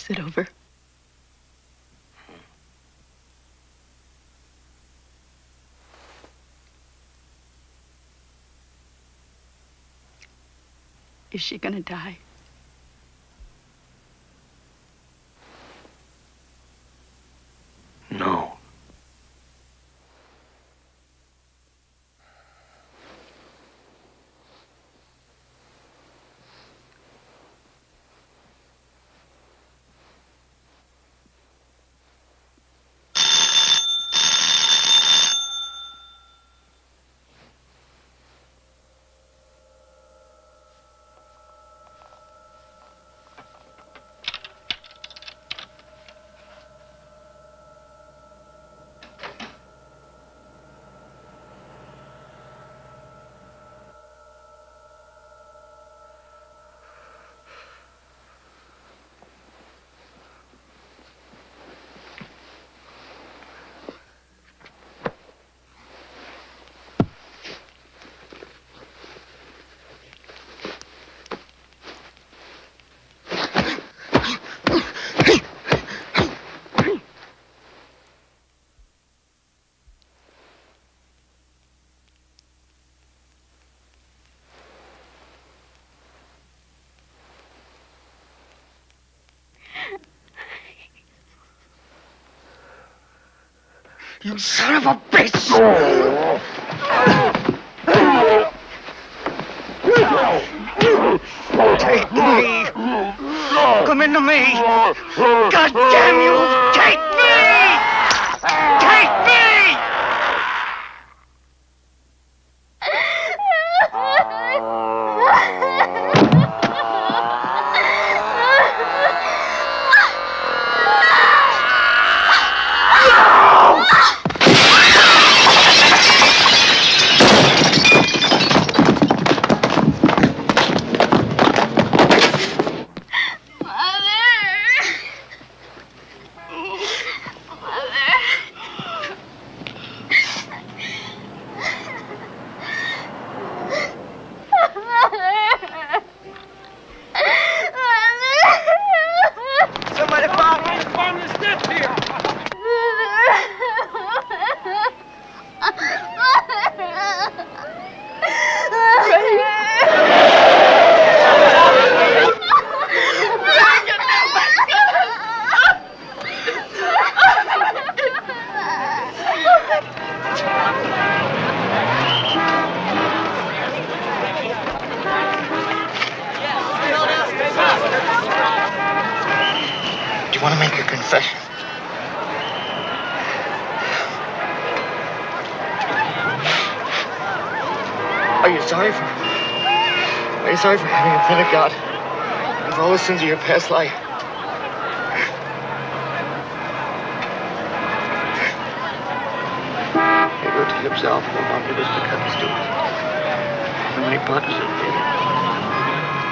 face it over. Is she gonna die? You son of a bitch! Take me! Come into me! God damn you! You want to make a confession? Are you sorry for? Are you sorry for having offended God and for all the sins of your past life? He wrote to himself and wanted us to cut the story. How many partners have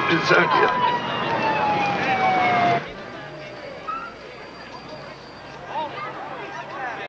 been? Deserted.